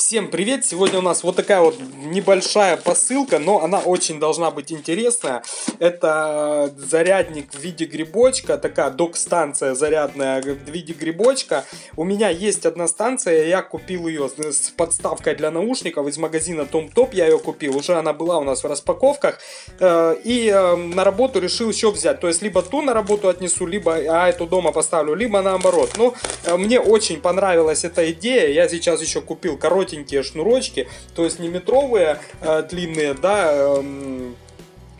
Всем привет! Сегодня у нас вот такая вот небольшая посылка, но она очень должна быть интересная. Это зарядник в виде грибочка, такая док-станция зарядная в виде грибочка. У меня есть одна станция, я купил ее с подставкой для наушников из магазина Том Топ, я ее купил, уже она была у нас в распаковках. Э, и э, на работу решил еще взять, то есть либо ту на работу отнесу, либо а эту дома поставлю, либо наоборот. Но э, мне очень понравилась эта идея, я сейчас еще купил короче коротенькие шнурочки, то есть не метровые э, длинные, да, э,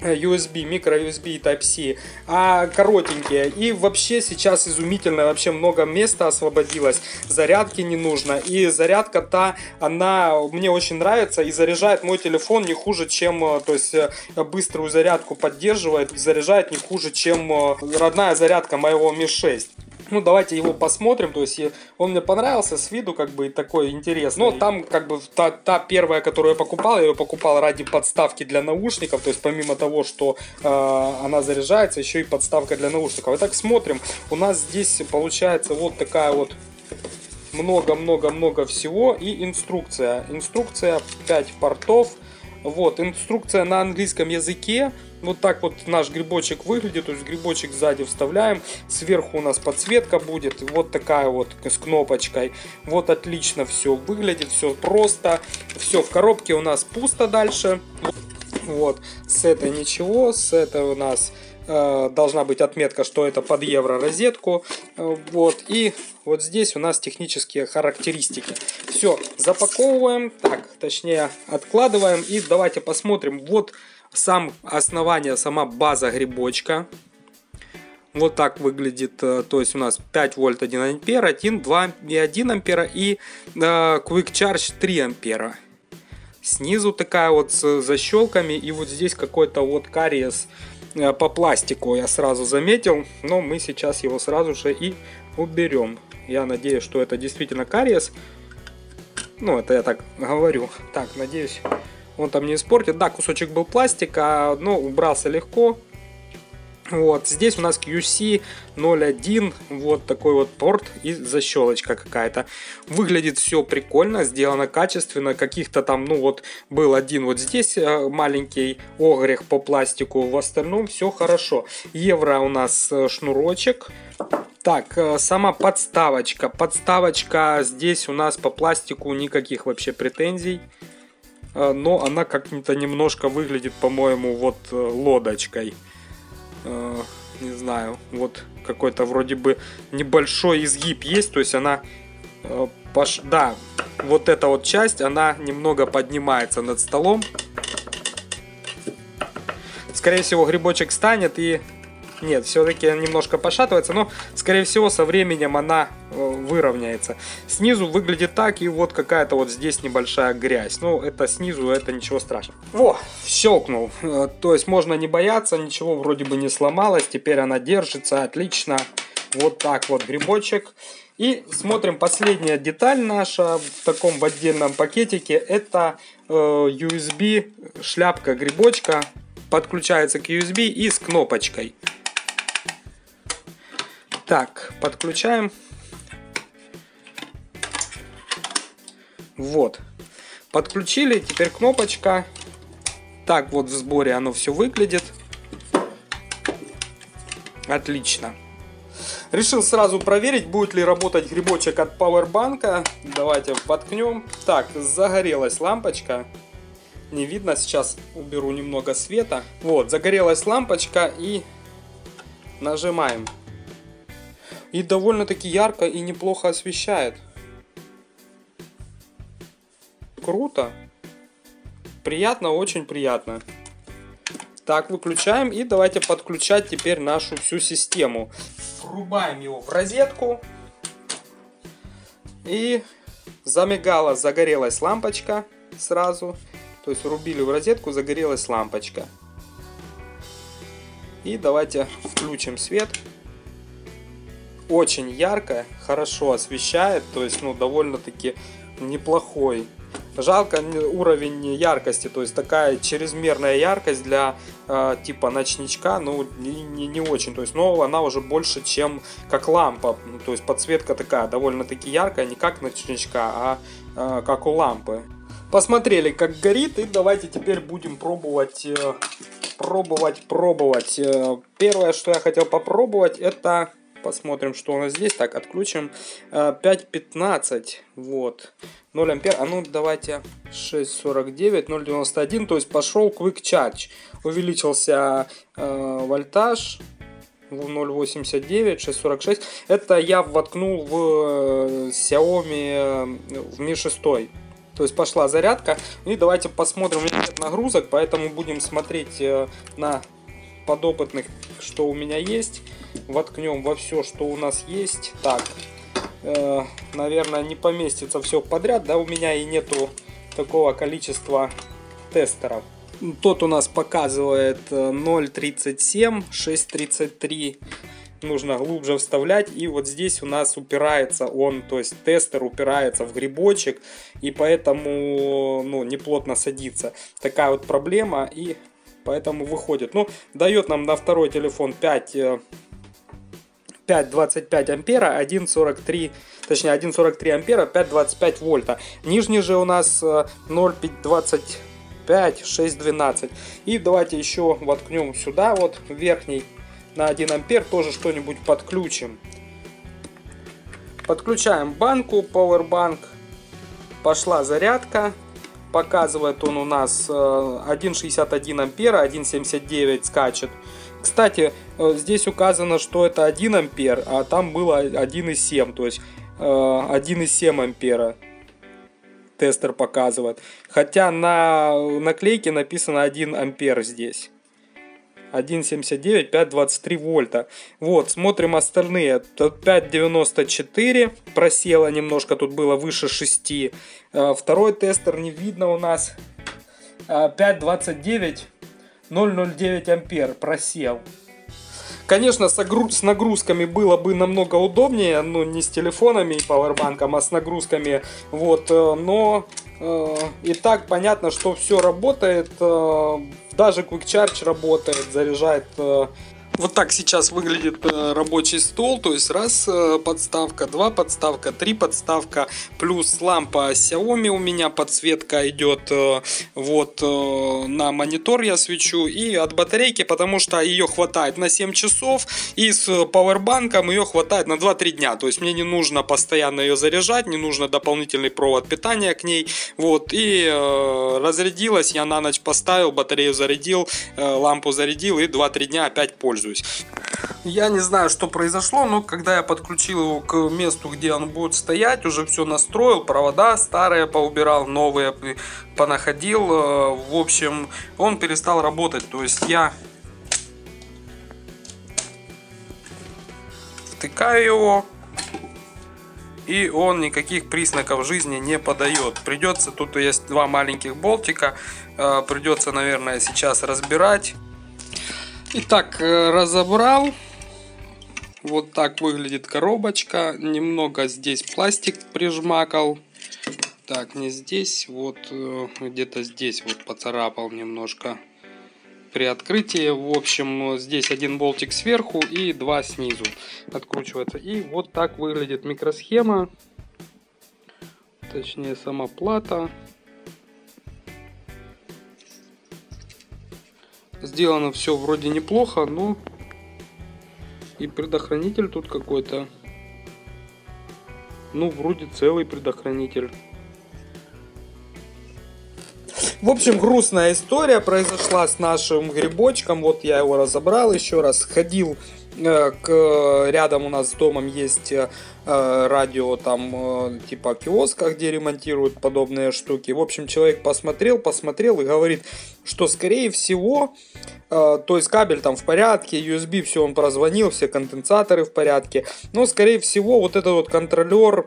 USB, микро USB Type-C, а коротенькие. И вообще сейчас изумительно, вообще много места освободилось, зарядки не нужно. И зарядка та, она мне очень нравится и заряжает мой телефон не хуже, чем, э, то есть э, быструю зарядку поддерживает, заряжает не хуже, чем э, родная зарядка моего Mi 6. Ну, давайте его посмотрим. То есть он мне понравился с виду, как бы такой интересный. Но там, как бы, та, та первая, которую я покупал, я ее покупал ради подставки для наушников. То есть, помимо того, что э, она заряжается, еще и подставка для наушников. Итак, смотрим. У нас здесь получается вот такая вот много-много-много всего и инструкция. Инструкция 5 портов. Вот, инструкция на английском языке. Вот так вот наш грибочек выглядит. То есть грибочек сзади вставляем. Сверху у нас подсветка будет. Вот такая вот с кнопочкой. Вот отлично все выглядит. Все просто. Все в коробке у нас пусто дальше. Вот. С этой ничего. С этой у нас э, должна быть отметка, что это под евро розетку. Э, вот. И вот здесь у нас технические характеристики. Все, запаковываем, так, точнее откладываем и давайте посмотрим. Вот сам основание, сама база грибочка. Вот так выглядит, э, то есть у нас 5 вольт 1 ампер, 1, 2 и 1 ампера и э, Quick Charge 3 ампера. Снизу такая вот с защелками и вот здесь какой-то вот кариес э, по пластику я сразу заметил, но мы сейчас его сразу же и уберем. Я надеюсь, что это действительно кариес. Ну, это я так говорю. Так, надеюсь, он там не испортит. Да, кусочек был пластика, но убрался легко. Вот, здесь у нас QC 01, вот такой вот порт и защелочка какая-то. Выглядит все прикольно, сделано качественно, каких-то там, ну вот, был один вот здесь э, маленький огрех по пластику, в остальном все хорошо. Евро у нас э, шнурочек, так, э, сама подставочка. Подставочка здесь у нас по пластику никаких вообще претензий. Но она как-то немножко выглядит, по-моему, вот лодочкой э, не знаю, вот какой-то вроде бы небольшой изгиб есть, то есть она э, пош... да, вот эта вот часть, она немного поднимается над столом. Скорее всего, грибочек станет и нет, все-таки немножко пошатывается, но, скорее всего, со временем она э, выровняется. Снизу выглядит так, и вот какая-то вот здесь небольшая грязь. Ну, это снизу, это ничего страшного. Во, щелкнул. Э, то есть можно не бояться, ничего вроде бы не сломалось. Теперь она держится, отлично. Вот так вот грибочек. И смотрим последняя деталь наша в таком в отдельном пакетике. Это э, USB шляпка грибочка. Подключается к USB и с кнопочкой. Так, подключаем. Вот. Подключили, теперь кнопочка. Так вот в сборе оно все выглядит. Отлично. Решил сразу проверить, будет ли работать грибочек от пауэрбанка. Давайте воткнем. Так, загорелась лампочка. Не видно, сейчас уберу немного света. Вот, загорелась лампочка и нажимаем. И довольно-таки ярко и неплохо освещает. Круто. Приятно, очень приятно. Так, выключаем и давайте подключать теперь нашу всю систему. Врубаем его в розетку. И замигала, загорелась лампочка сразу. То есть врубили в розетку, загорелась лампочка. И давайте включим свет очень ярко, хорошо освещает, то есть, ну, довольно-таки неплохой Жалко уровень яркости, то есть такая чрезмерная яркость для э, типа ночничка, ну не, не, не очень, то есть, но она уже больше, чем как лампа, ну, то есть подсветка такая довольно-таки яркая, не как ночничка, а э, как у лампы. Посмотрели, как горит, и давайте теперь будем пробовать, э, пробовать, пробовать. Э, первое, что я хотел попробовать, это Посмотрим, что у нас здесь. Так, отключим 5.15. Э, вот. 0 ампер. А ну, давайте 6.49, 0.91. То есть пошел Quick Charge. Увеличился э, вольтаж в 0.89, 6.46. Это я воткнул в э, Xiaomi э, в Mi 6. То есть пошла зарядка. И давайте посмотрим. У меня нет нагрузок, поэтому будем смотреть на подопытных, что у меня есть воткнем во все, что у нас есть. Так, э, наверное, не поместится все подряд, да, у меня и нету такого количества тестеров. Тот у нас показывает 0.37, э, 6.33 нужно глубже вставлять и вот здесь у нас упирается он то есть тестер упирается в грибочек и поэтому ну не плотно садится такая вот проблема и поэтому выходит ну дает нам на второй телефон 5 5,25 ампера, 1,43, точнее 1,43 ампера, 5,25 вольта. Нижний же у нас 0,25 6,12. И давайте еще воткнем сюда, вот верхний на 1 ампер, тоже что-нибудь подключим. Подключаем банку, Powerbank. Пошла зарядка. Показывает он у нас 1,61 ампера, 1,79 скачет. Кстати, э, здесь указано, что это 1 ампер, а там было 1,7, то есть 1,7 э, ампера тестер показывает. Хотя на наклейке написано 1 ампер здесь. 1,79, 5,23 вольта. Вот, смотрим остальные. Тут 5,94 просело немножко, тут было выше 6. Э, второй тестер не видно у нас. 5,29 0,09 ампер просел. Конечно, с, с нагрузками было бы намного удобнее, ну не с телефонами и пауэрбанком, а с нагрузками, вот, э, но э, и так понятно, что все работает, э, даже Quick Charge работает, заряжает э, вот так сейчас выглядит э, рабочий стол, то есть раз э, подставка, два подставка, три подставка, плюс лампа Xiaomi у меня подсветка идет э, вот на монитор я свечу и от батарейки, потому что ее хватает на 7 часов и с пауэрбанком ее хватает на 2-3 дня, то есть мне не нужно постоянно ее заряжать, не нужно дополнительный провод питания к ней, вот и разрядилась, я на ночь поставил, батарею зарядил, лампу зарядил и 2-3 дня опять пользуюсь пользуюсь. Я не знаю, что произошло, но когда я подключил его к месту, где он будет стоять, уже все настроил, провода старые поубирал, новые понаходил. Э, в общем, он перестал работать. То есть я втыкаю его, и он никаких признаков жизни не подает. Придется, тут есть два маленьких болтика, э, придется, наверное, сейчас разбирать Итак, э, разобрал. Вот так выглядит коробочка. Немного здесь пластик прижмакал. Так, не здесь, вот э, где-то здесь вот поцарапал немножко при открытии. В общем, здесь один болтик сверху и два снизу откручивается. И вот так выглядит микросхема. Точнее, сама плата. Сделано все вроде неплохо, но и предохранитель тут какой-то. Ну, вроде целый предохранитель. В общем, грустная история произошла с нашим грибочком. Вот я его разобрал еще раз. Ходил к, рядом у нас с домом есть э, радио, там э, типа киоска, где ремонтируют подобные штуки. В общем, человек посмотрел, посмотрел и говорит, что скорее всего, то есть кабель там в порядке, USB все он прозвонил, все конденсаторы в порядке, но скорее всего вот этот вот контролер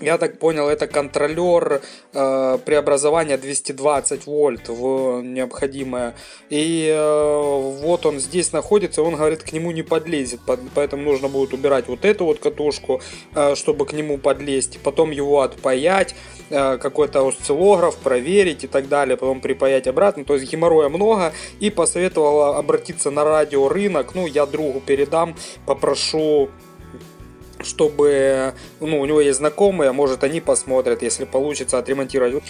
я так понял, это контролер э, преобразования 220 вольт в необходимое. И э, вот он здесь находится, он говорит, к нему не подлезет. Поэтому нужно будет убирать вот эту вот катушку, э, чтобы к нему подлезть. Потом его отпаять, э, какой-то осциллограф проверить и так далее. Потом припаять обратно. То есть геморроя много. И посоветовала обратиться на радиорынок. Ну, я другу передам, попрошу чтобы, ну, у него есть знакомые, может, они посмотрят, если получится отремонтировать.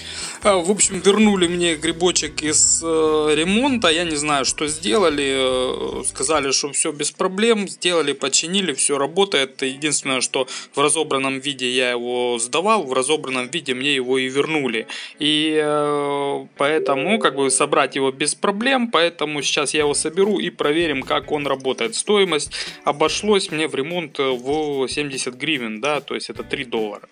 А, в общем, вернули мне грибочек из э, ремонта, я не знаю, что сделали, э, сказали, что все без проблем, сделали, починили, все работает. Единственное, что в разобранном виде я его сдавал, в разобранном виде мне его и вернули. И э, поэтому, как бы, собрать его без проблем, поэтому сейчас я его соберу и проверим, как он работает. Стоимость обошлось мне в ремонт в 70 гривен, да, то есть это 3 доллара.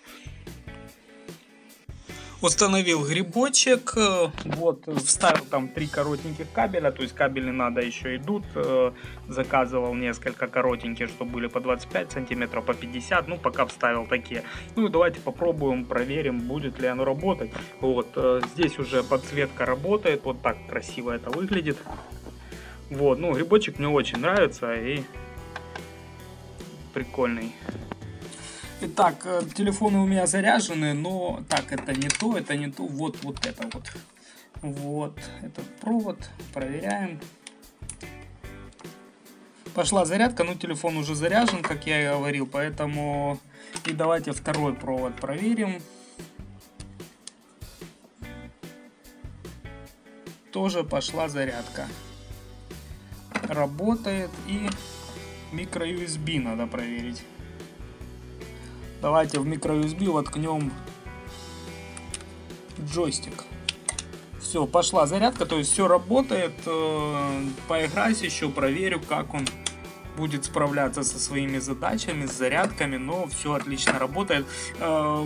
Установил грибочек, э, вот, вставил там три коротеньких кабеля, то есть кабели надо еще идут, э, заказывал несколько коротеньких, чтобы были по 25 сантиметров, по 50, ну, пока вставил такие. Ну, давайте попробуем, проверим, будет ли оно работать. Вот, э, здесь уже подсветка работает, вот так красиво это выглядит. Вот, ну, грибочек мне очень нравится и прикольный. Итак, э, телефоны у меня заряжены, но так, это не то, это не то, вот, вот это вот. Вот этот провод, проверяем. Пошла зарядка, но телефон уже заряжен, как я и говорил, поэтому и давайте второй провод проверим. Тоже пошла зарядка. Работает и микро USB надо проверить. Давайте в microUSB воткнем джойстик. Все, пошла зарядка, то есть все работает. Э, поиграюсь еще, проверю, как он будет справляться со своими задачами, с зарядками, но все отлично работает. Э,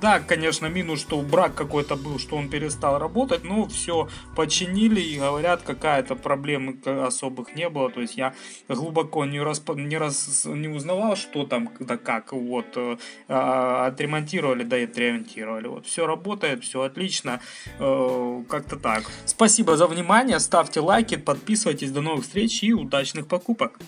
да, конечно, минус, что брак какой-то был, что он перестал работать, но все починили и говорят, какая-то проблемы особых не было. То есть я глубоко не, расп... не, раз... не узнавал, что там, да как, вот, э, а, отремонтировали, да и отремонтировали. Вот, все работает, все отлично, э, как-то так. Спасибо за внимание, ставьте лайки, подписывайтесь, до новых встреч и удачных покупок.